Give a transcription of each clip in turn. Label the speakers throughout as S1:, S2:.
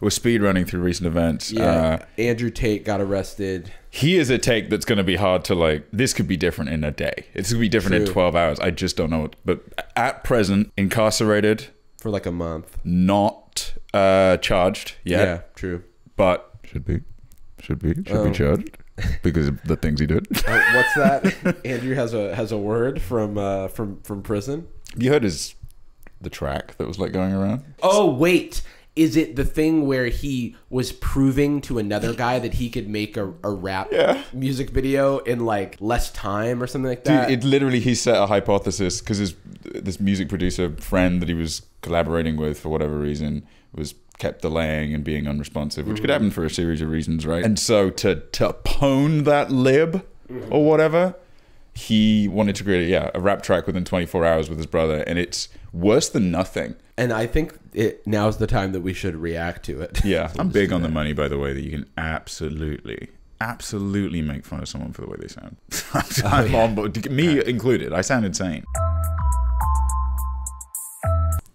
S1: We're speed running through recent events.
S2: Yeah.
S1: Uh,
S2: Andrew Tate got arrested.
S1: he is a take that's going to be hard to like. This could be different in a day. It's going to be different in 12 hours. I just don't know. What, but at present, incarcerated,
S2: for like a month.
S1: not uh, charged yet,
S2: Yeah, true.
S1: but should be, should be, should
S2: Oh.
S1: be charged because of the things he did.
S2: Uh, what's that? Andrew has a has a word from uh, from from prison.
S1: you heard his the track that was like going around.
S2: Oh wait, is it the thing where he was proving to another guy that he could make a, a rap
S1: Yeah.
S2: music video in like less time or something like
S1: Dude,
S2: that?
S1: it literally he set a hypothesis because his this music producer friend that he was collaborating with for whatever reason was kept delaying and being unresponsive, which could mm. happen for a series of reasons, right? And so to to pwn that lib mm-hmm. or whatever, he wanted to create yeah a rap track within 24 hours with his brother, and it's worse than nothing.
S2: and I think it now's the time that we should react to it.
S1: Yeah, I'm big on the money, by the way, that you can absolutely, absolutely make fun of someone for the way they sound. I'm oh, on board, me included. I sound insane.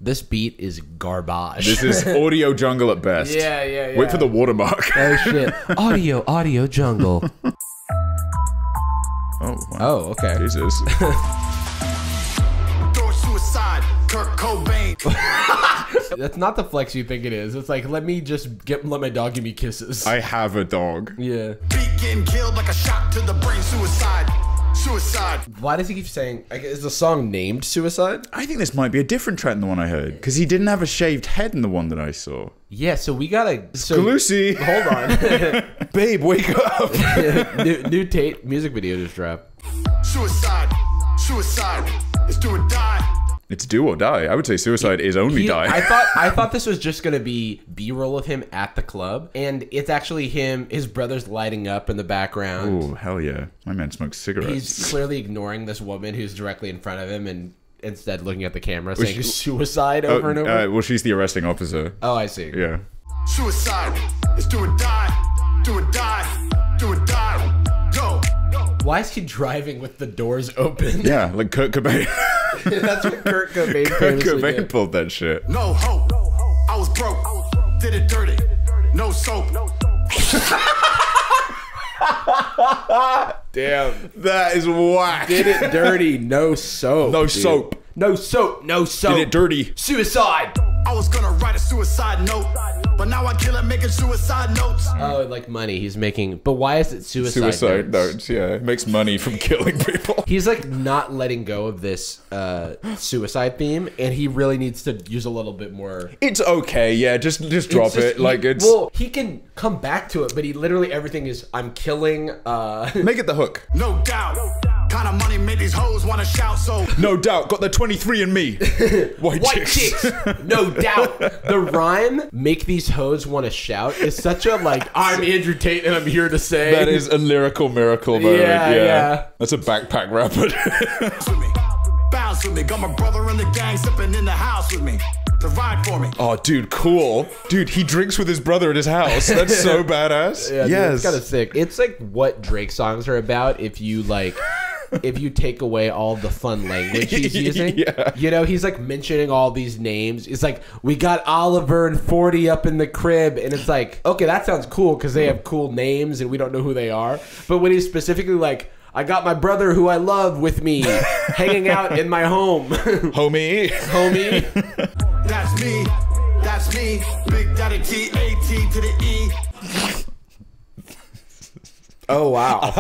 S2: This beat is garbage.
S1: This is audio jungle at best.
S2: yeah, yeah, yeah.
S1: Wait for the watermark.
S2: oh shit. audio, audio jungle.
S1: Oh, wow.
S2: Oh, okay.
S1: Jesus.
S2: That's not the flex you think it is. It's like let me just get let my dog give me kisses.
S1: I have a dog.
S2: yeah.
S3: Beat getting killed like a shot to the brain. Suicide, suicide.
S2: Why does he keep saying? like, Is the song named "Suicide"?
S1: I think this might be a different track than the one I heard because he didn't have a shaved head in the one that I saw.
S2: Yeah. So we gotta. So,
S1: Lucy,
S2: hold on.
S1: babe, wake up.
S2: new, new Tate music video just dropped.
S3: Suicide, suicide. It's do or die.
S1: It's do or die. I would say suicide is only
S2: He-
S1: die.
S2: I thought I thought this was just gonna be B-roll of him at the club, and it's actually him. His brother's lighting up in the background.
S1: oh hell yeah, my man smokes cigarettes.
S2: He's clearly ignoring this woman who's directly in front of him, and instead looking at the camera, saying
S1: she-
S2: suicide
S1: Oh,
S2: over and over.
S1: uh, well, she's the arresting officer.
S2: oh, I see.
S1: Yeah.
S3: Suicide. It's do or die. Do or die. Do or die. Go.
S2: Why is he driving with the doors open?
S1: Yeah, like Kurt Cobain.
S2: That's what Kurt Cobain
S1: Kurt
S2: famously
S1: Cobain
S2: did.
S1: pulled that shit.
S3: No hope. I was broke. Did it dirty. No soap.
S2: Damn.
S1: That is whack.
S2: Did it dirty, no soap.
S1: No
S2: dude.
S1: soap.
S2: No soap, no soap.
S1: Did it dirty.
S2: Suicide.
S3: I was gonna write a suicide note, but now I kill it making suicide notes.
S2: Oh, like money he's making. But why is it suicide?
S1: Suicide
S2: notes?
S1: notes. Yeah, it makes money from killing people.
S2: He's like not letting go of this uh, suicide theme, and he really needs to use a little bit more.
S1: It's okay. Yeah, just just drop
S2: just-
S1: it. Like it's
S2: well, he can come back to it, but he literally everything is I'm killing. uh
S1: make it the hook.
S3: No doubt. Kind of money made these hoes wanna shout, so
S1: No doubt. Got the 23 in me. White,
S2: White chicks, no doubt. The rhyme "Make these hoes want to shout" is such a like. I'm Andrew Tate, and I'm here to say
S1: That is a lyrical miracle moment.
S2: Yeah,
S1: Yeah,
S2: yeah.
S1: That's a backpack rapper.
S3: bounce with me. Bounce with me. Got my brother in the gang sipping in the house with me. To for me.
S1: oh, dude, cool. Dude, he drinks with his brother at his house. That's so badass.
S2: Yeah, dude, it's kind of sick. It's like what Drake songs are about if you like if you take away all the fun language he's using.
S1: Yeah.
S2: You know, he's like mentioning all these names. It's like we got Oliver and 40 up in the crib and it's like, okay, that sounds cool cuz they have cool names and we don't know who they are. But when he's specifically like I got my brother who I love with me hanging out in my home.
S1: Homie.
S2: Homie.
S3: That's me. That's me. Big Daddy T A T to the E.
S2: Oh wow.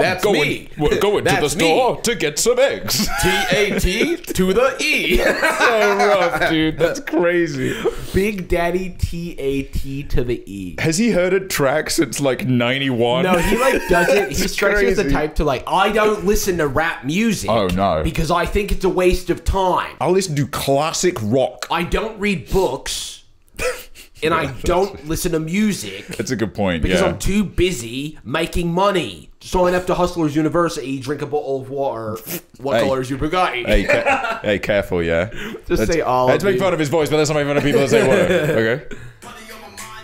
S2: That's
S1: going,
S2: me.
S1: We're going to the
S2: That's me.
S1: store to get some eggs.
S2: T A T to the E.
S1: so rough, dude. That's crazy.
S2: Big Daddy T A T to the E.
S1: Has he heard a track since like 91?
S2: No, he like doesn't. He strikes me as the type to like. I don't listen to rap music.
S1: Oh, no.
S2: because I think it's a waste of time.
S1: I'll listen to classic rock.
S2: I don't read books, and I don't listen to music
S1: That's a good point.
S2: because
S1: yeah.
S2: I'm too busy making money. Sign up to Hustlers University, drink a bottle of water. What
S1: Hey.
S2: color is your Bugatti?
S1: Hey, ca- hey, careful, yeah.
S2: Just say all
S1: Let's make fun of his voice, but let's not make fun of people that say whatever. Okay.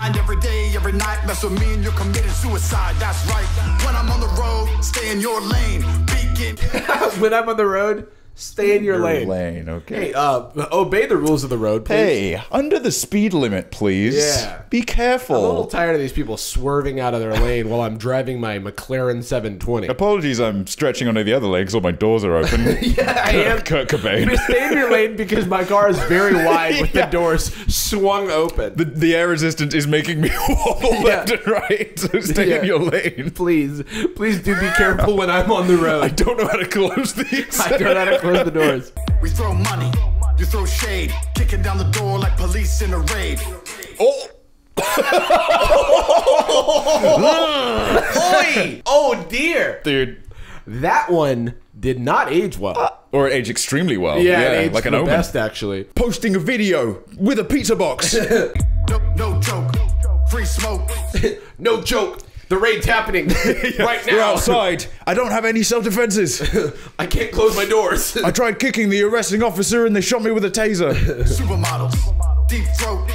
S3: And every day, every night, mess with me and you're committing suicide. That's right. When I'm on the road, stay in your lane. Beacon.
S2: when I'm on the road, Stay in your lane.
S1: Lane, okay.
S2: Hey, uh, obey the rules of the road, please.
S1: Hey, under the speed limit, please.
S2: Yeah.
S1: Be careful.
S2: I'm a little tired of these people swerving out of their lane while I'm driving my McLaren 720.
S1: Apologies, I'm stretching onto the other leg, so my doors are open.
S2: yeah, I am.
S1: Kurt Cobain.
S2: Stay in your lane because my car is very wide with
S1: Yeah.
S2: the doors swung open.
S1: The, the air resistance is making me wobble left and right, so stay
S2: Yeah.
S1: in your lane.
S2: please, please do be careful when I'm on the road.
S1: I don't know how to close these.
S2: I don't know how to close the doors.
S3: We throw money, you throw shade, kicking down the door like police in a raid.
S1: Oh!
S2: Oi! Oh dear!
S1: Dude.
S2: That one did not age well.
S1: Or age extremely well.
S2: yeah, it aged
S1: like an
S2: the
S1: omen.
S2: best actually.
S1: Posting a video with a pizza box.
S3: No, no joke, free smoke.
S2: No joke. The raid's happening right now.
S1: We're outside. I don't have any self defenses.
S2: I can't close my doors.
S1: I tried kicking the arresting officer and they shot me with a taser.
S3: Supermodels, deep throat.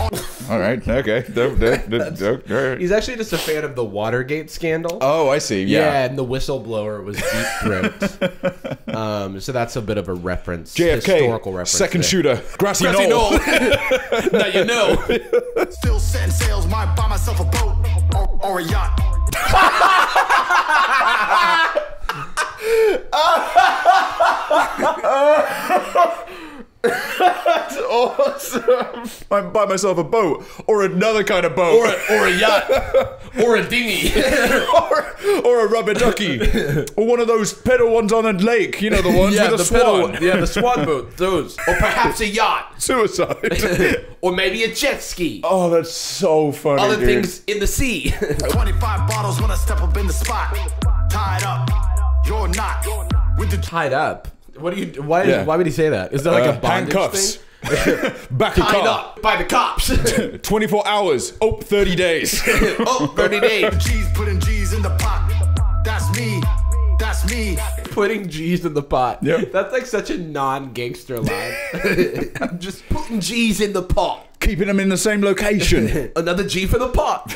S1: All right. Okay.
S2: He's actually just a fan of the Watergate scandal.
S1: Oh, I see.
S2: yeah.
S1: Yeah.
S2: and the whistleblower was Deep Throat. um, so that's a bit of a reference,
S1: JFK.
S2: historical reference.
S1: Second
S2: there.
S1: shooter. Grassy,
S2: Grassy
S1: knoll.
S2: knoll. now you know.
S3: Still setting sails, might buy myself a boat or, or a yacht.
S1: Awesome. I buy myself a boat or another kind of boat.
S2: Or a, or a yacht. or a dinghy.
S1: or, or a rubber ducky, or one of those pedal ones on a lake. You know the ones
S2: yeah,
S1: with a
S2: the pedal.
S1: swan.
S2: Yeah, the swan boat. Those. Or perhaps a yacht.
S1: Suicide.
S2: Or maybe a jet ski.
S1: oh, that's so funny.
S2: Other
S1: dude.
S2: things in the sea.
S3: 25 bottles when I step up in the spot. Tied up, you're not. With the
S2: Tied up. What do you? Why?
S1: Yeah.
S2: Why would he say that? Is that like
S1: Uh,
S2: a bondage
S1: handcuffs.
S2: thing?
S1: Back of
S2: Tied
S1: car.
S2: up by the cops.
S1: 24 hours. Oh, 30 days.
S2: oh, 30 days.
S3: G's putting G's in the pot. That's me. That's me.
S2: Putting G's in the pot.
S1: Yeah.
S2: That's like such a non-gangster line. I'm just putting G's in the pot.
S1: Keeping them in the same location.
S2: Another G for the pot.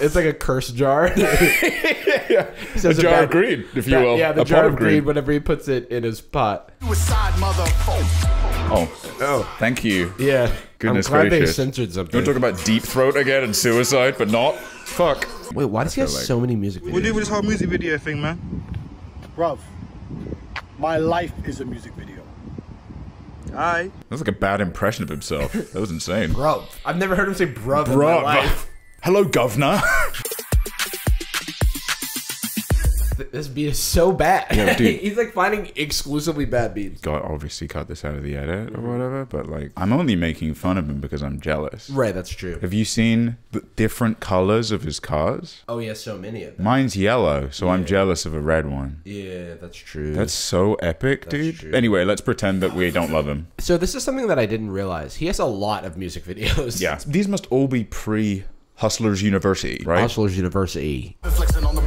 S2: it's like a curse jar.
S1: yeah. A
S2: Says
S1: jar
S2: bad-
S1: of greed, if you
S2: bad-
S1: will.
S2: Yeah, the
S1: a
S2: jar
S1: pot
S2: of greed whenever he puts it in his pot.
S3: Suicide motherfucker.
S1: Oh.
S2: Oh.
S1: Thank you.
S2: Yeah.
S1: Goodness
S2: I'm glad they
S1: gracious.
S2: censored
S1: You
S2: something.
S1: want to talk about deep throat again and suicide, but not? Fuck.
S2: Wait, why does he have
S1: like-
S2: so many music videos?
S4: What do you do with this whole music video thing, man?
S5: Bruv, my life is a music video.
S4: Aye.
S1: That was like a bad impression of himself. That was insane.
S2: Bruv. I've never heard him say bruv, in my
S1: Bruh.
S2: life.
S1: Hello, governor.
S2: Th- This beat is so bad.
S1: Yeah, dude.
S2: He's like finding exclusively bad beats.
S1: God, obviously cut this out of the edit or mm-hmm. whatever, but like, I'm only making fun of him because I'm jealous.
S2: Right, that's true.
S1: Have you seen the different colors of his cars?
S2: Oh, he has so many of them.
S1: Mine's yellow, so I'm jealous of a red one.
S2: Yeah, that's true.
S1: That's so epic, dude.
S2: true.
S1: Anyway, let's pretend that we don't love him.
S2: so this is something that I didn't realize. He has a lot of music videos.
S1: Yeah. These must all be pre Hustlers University, right?
S2: Hustlers University.
S3: Flexing on the broke boys.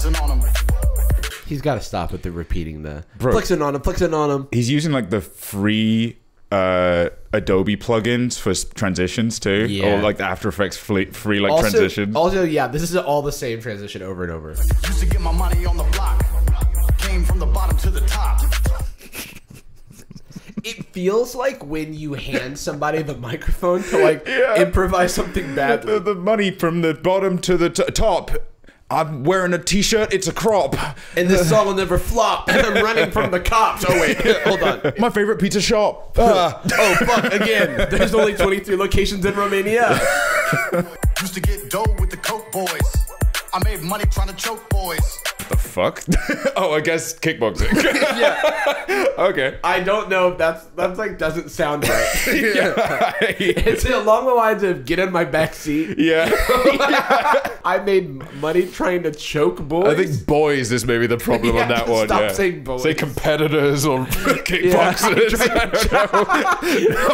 S3: Flexing on them, flexing on them.
S2: He's got to stop with the repeating the
S1: Bro.
S2: flexing on him, flexing on him.
S1: He's using like the free uh Adobe plugins for transitions too,
S2: Yeah.
S1: or like the After Effects free, free like
S2: Also,
S1: transitions.
S2: also, yeah, this is all the same transition over and over.
S3: Used to get my money on the block. Came from the bottom to the top.
S2: It feels like when you hand somebody the microphone to like
S1: Yeah.
S2: improvise something badly.
S1: the, the money from the bottom to the t- top. I'm wearing a t-shirt. It's a crop.
S2: and this song will never flop. And I'm running from the cops. Oh wait, hold on.
S1: My favorite pizza shop. Ah.
S2: Oh fuck! Again, there's only 23 locations in Romania.
S3: Used to get dough with the coke boys. I made money trying to choke boys.
S1: The fuck? oh, I guess kickboxing.
S2: yeah,
S1: okay.
S2: I don't know if that's that's like doesn't sound right.
S1: yeah.
S2: It's along the lines of get in my back seat.
S1: yeah.
S2: I made money trying to choke boys.
S1: I think boys is maybe the problem
S2: Yeah,
S1: on that one.
S2: stop
S1: yeah.
S2: saying boys.
S1: Say competitors or kickboxers.
S2: Yeah,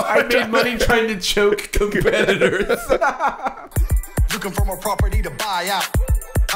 S1: I don't.
S2: I made money trying to choke competitors.
S3: Looking for more property to buy out.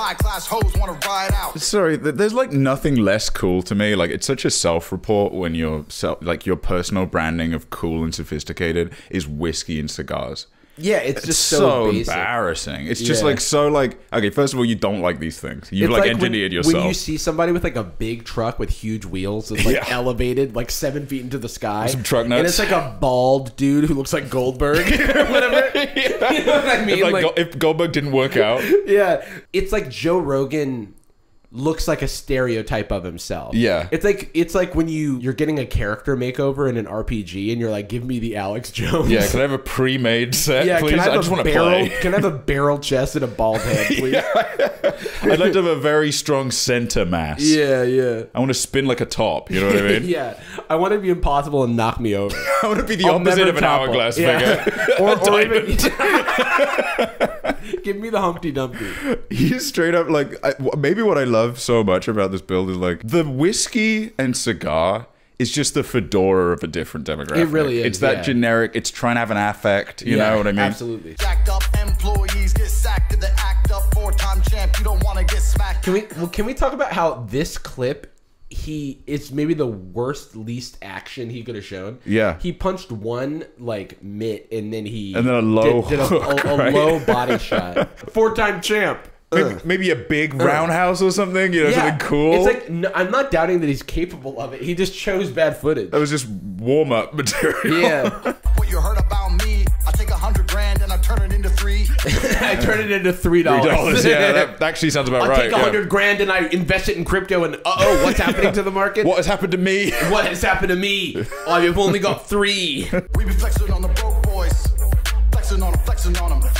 S3: High class hoes wanna ride out.
S1: Sorry, there's like nothing less cool to me. Like it's such a self-report when your self, like your personal branding of cool and sophisticated is whiskey and cigars.
S2: Yeah, it's just so,
S1: so,
S2: basic.
S1: embarrassing. It's just
S2: Yeah.
S1: like so like okay. First of all, you don't like these things. You've
S2: It's
S1: like,
S2: when-
S1: engineered yourself.
S2: When you see somebody with like a big truck with huge wheels that's like
S1: Yeah.
S2: elevated like seven feet into the sky,
S1: Some truck nuts, and
S2: it's like a bald dude who looks like Goldberg or whatever. You know what I mean?
S1: If, like,
S2: Like,
S1: if Goldberg didn't work out,
S2: yeah, it's like Joe Rogan looks like a stereotype of himself.
S1: Yeah.
S2: it's like it's like when you you're getting a character makeover in an RPG and you're like, give me the Alex Jones.
S1: yeah. Can I have a pre-made set,
S2: Yeah,
S1: please?
S2: can I, have
S1: I just
S2: a
S1: want to
S2: barrel?
S1: play.
S2: Can I have a barrel chest and a bald head, please?
S1: I'd like to have a very strong center mass.
S2: yeah, yeah.
S1: I want to spin like a top. You know what I mean?
S2: Yeah, I want to be impossible and knock me over.
S1: I want to be the
S2: I'll
S1: opposite of an
S2: topple.
S1: hourglass
S2: Yeah.
S1: figure.
S2: or,
S1: A
S2: or
S1: diamond.
S2: even, give me the Humpty Dumpty.
S1: He's straight up like I, maybe what I love so much about this build is like the whiskey and cigar is just the fedora of a different demographic.
S2: It really is,
S1: It's that
S2: yeah.
S1: generic. It's trying to have an affect. You
S2: Yeah,
S1: know what I mean?
S2: Absolutely.
S3: Jacked up employees get sacked to the act up four time champ. You don't want to get smacked.
S2: Can we well, can we talk about how this clip he it's maybe the worst least action he could have shown.
S1: Yeah.
S2: he punched one like mitt and then he
S1: And then a low
S2: did, did a,
S1: hook,
S2: a, a
S1: right?
S2: low body shot. Four time champ.
S1: Maybe, maybe a big roundhouse or something. You know, something cool.
S2: It's like no, I'm not doubting that he's capable of it. He just chose bad footage.
S1: that was just warm up material.
S2: Yeah,
S3: I turn it into three
S2: Three dollars.
S1: dollars. Yeah, that actually sounds about
S2: I
S1: right.
S2: take a
S1: yeah.
S2: hundred grand and I invest it in crypto, and uh oh, what's happening to the market?
S1: What has happened to me?
S2: What has happened to me? I've only got three.
S3: We be flexing on the broke boys. Flexing on them, flexing on them.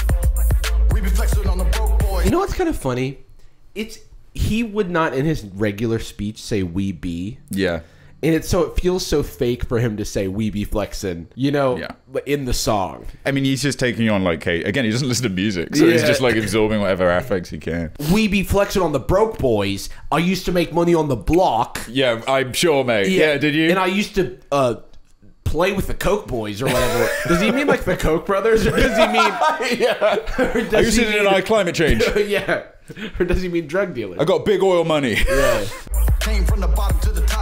S3: We be flexing on the broke boys.
S2: You know what's kind of funny? It's he would not in his regular speech say "we be,"
S1: Yeah.
S2: And it's so it feels so fake for him to say "we be flexing," you know,
S1: Yeah.
S2: in the song.
S1: I mean, he's just taking on like, hey, again, he doesn't listen to music, so he's just like absorbing whatever affects he can.
S2: We be flexing on the broke boys. I used to make money on the block.
S1: Yeah, I'm sure, mate. Yeah, did you?
S2: And I used to uh, play with the Coke boys or whatever. does he mean like the Koch brothers, or does he mean?
S1: yeah.
S2: Does
S1: Are you
S2: he
S1: sitting in eye climate change?
S2: yeah, or does he mean drug dealers?
S1: I got big oil money.
S2: Yeah.
S3: Came from the bottom to the top.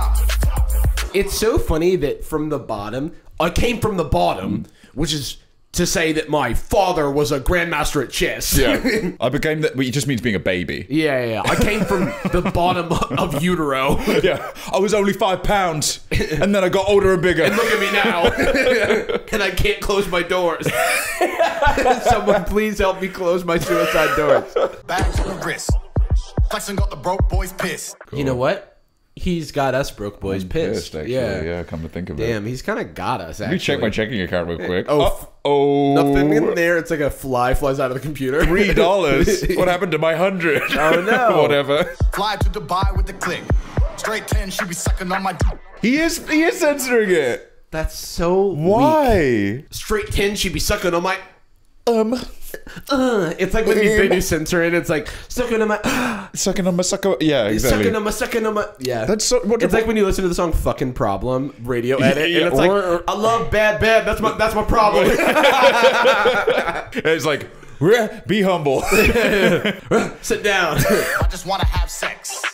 S2: It's so funny that from the bottom, I came from the bottom, which is to say that my father was a grandmaster at chess.
S1: Yeah. I became that. Well, it just means being a baby.
S2: yeah, yeah. I came from the bottom of utero.
S1: Yeah. I was only five pounds, and then I got older and bigger.
S2: And look at me now, and I can't close my doors. Someone please help me close my suicide doors.
S3: Back to the wrist. Flexing got the broke boys pissed.
S2: You know what? He's got us broke boys pissed.
S1: actually.
S2: yeah.
S1: yeah. Come to think of it.
S2: Damn, he's kind of got us. Actually.
S1: Let me check my checking account real quick.
S2: Oh,
S1: Oh,
S2: f-
S1: oh,
S2: Nothing in there. It's like a fly flies out of the computer.
S1: Three dollars. what happened to my hundred?
S2: Oh, no.
S1: Whatever.
S3: Fly to Dubai with the click. Straight 10, she be sucking on my d-
S1: He is. He is censoring it.
S2: That's so weak.
S1: Why?
S2: Straight ten, she'd be sucking on my.
S1: Um,
S2: Uh, it's like when you, they do censor it. It's like sucking on my.
S1: sucking on my sucker. Yeah, exactly.
S2: Sucking on my. Sucking on my. Yeah.
S1: That's so. What,
S2: it's like when you listen to the song "Fucking Problem" radio edit,
S1: Yeah,
S2: and it's like,
S1: or-
S2: "I love bad, bad. That's my, that's my problem."
S1: it's like be humble.
S2: Sit down.
S3: I just want to have sex.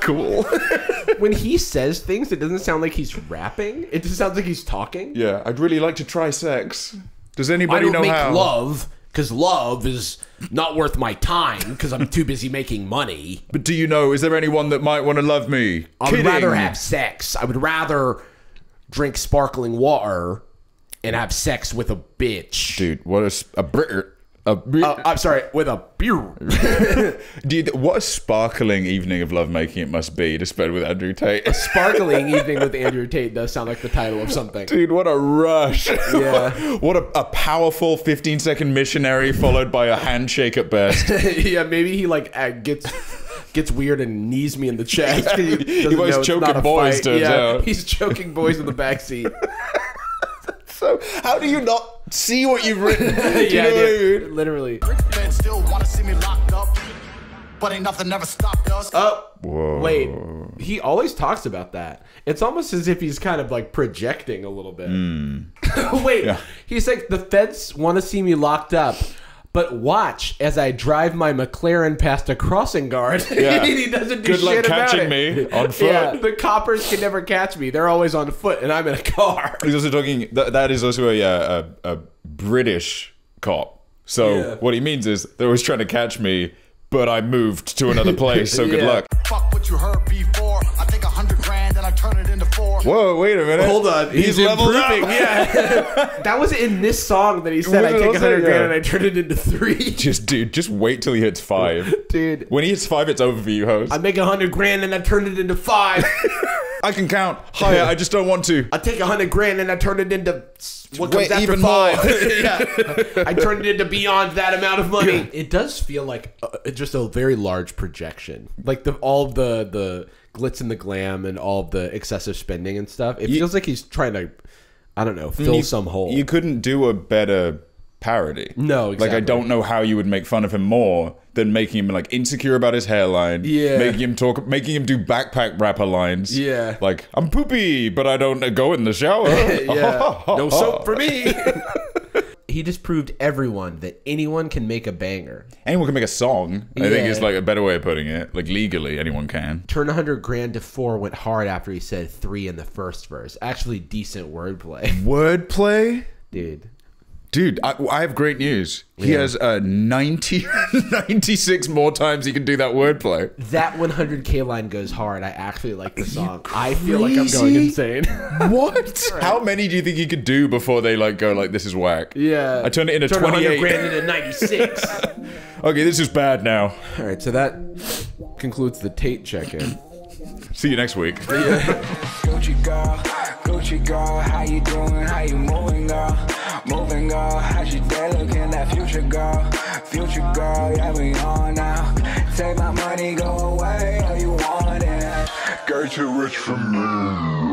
S1: cool.
S2: when he says things, it doesn't sound like he's rapping. It just sounds like he's talking.
S1: yeah, I'd really like to try sex. Does
S2: I
S1: anybody
S2: don't
S1: know
S2: make
S1: how?
S2: love because love is not worth my time because I'm too busy making money.
S1: But do you know? Is there anyone that might want to love me?
S2: I would
S1: Kidding.
S2: rather have sex. I would rather drink sparkling water and have sex with a bitch.
S1: Dude, what a Brit. A.
S2: Uh, I'm sorry, with a beer.
S1: Dude, what a sparkling evening of lovemaking it must be to spend with Andrew Tate.
S2: A sparkling evening with Andrew Tate does sound like the title of something.
S1: Dude, what a rush.
S2: Yeah.
S1: what a, a powerful 15 second missionary followed by a handshake at best.
S2: yeah, maybe he like uh, gets gets weird and knees me in the chest. He, doesn't
S1: was choking boys,
S2: yeah,
S1: out.
S2: he's choking boys in the back seat.
S1: so, how do you not see what you've written? Do you
S2: yeah,
S1: know what I
S2: dude,
S1: mean?
S2: literally.
S3: Men still want to see me locked up. But ain't nothing ever stopped us.
S2: Oh,
S1: Whoa.
S2: wait. He always talks about that. It's almost as if he's kind of like projecting a little bit. wait,
S1: Hmm. Yeah.
S2: he's like, the feds want to see me locked up, But watch as I drive my McLaren past a crossing guard.
S1: Yeah.
S2: he doesn't do
S1: Good luck
S2: shit about
S1: catching
S2: it.
S1: me on foot.
S2: Yeah, the coppers can never catch me. They're always on foot, and I'm in a car.
S1: He's also talking. That, that is also a, uh, a a British cop. So
S2: Yeah.
S1: what he means is they're always trying to catch me, but I moved to another place. So good
S2: Yeah.
S1: luck.
S3: Fuck what you heard before.
S1: Whoa, wait a minute.
S2: Hold on, he's,
S1: He's, leveled
S2: improving.
S1: up.
S2: Yeah, that was in this song that he said. I
S1: Was
S2: take a hundred grand
S1: Yeah.
S2: and I turn it into three.
S1: Just dude, just wait till he hits five.
S2: Dude,
S1: When he hits five, it's over for you, host.
S2: I make a hundred grand and I turn it into five.
S1: I can count higher. I just don't want to.
S2: I take a hundred grand and I turn it into what
S1: Wait,
S2: after
S1: even
S2: five. yeah, I turn it into beyond that amount of money. It does feel like uh, just a very large projection, like the all the the glitz and the glam and all the excessive spending and stuff. It feels like he's trying to, I don't know, fill
S1: You-
S2: some hole.
S1: You couldn't do a better parody.
S2: No,
S1: Like I don't know how you would make fun of him more than making him like insecure about his hairline.
S2: Yeah.
S1: Making him talk, making him do backpack rapper lines.
S2: Yeah.
S1: Like I'm poopy, but I don't go in the shower.
S2: yeah, no soap for me. he just proved everyone that anyone can make a banger.
S1: Anyone can make a song. I think
S2: Yeah.
S1: is like a better way of putting it. Like legally, anyone can.
S2: Turn 100 grand to four went hard after he said three in the first verse. Actually, decent wordplay,
S1: Wordplay.
S2: dude.
S1: Dude, I, I have great news. He has uh, 90, 96 more times he can do that wordplay.
S2: That 100k line goes hard. I actually like the song. I feel like I'm going insane.
S1: What? How many do you think he could do before they like go like this is whack?
S2: yeah.
S1: I turned it into
S2: Turn 100
S1: 28.
S2: grand into 96.
S1: Okay, this is bad now.
S2: All right, so that concludes the Tate check-in.
S1: See you next week.
S6: Gucci girl, Gucci girl, how you doing? How you moving, girl? Moving, girl. How's your day looking? That future girl, future girl, yeah, we on now. Take my money, go away, all you want it.
S7: Get you rich for me.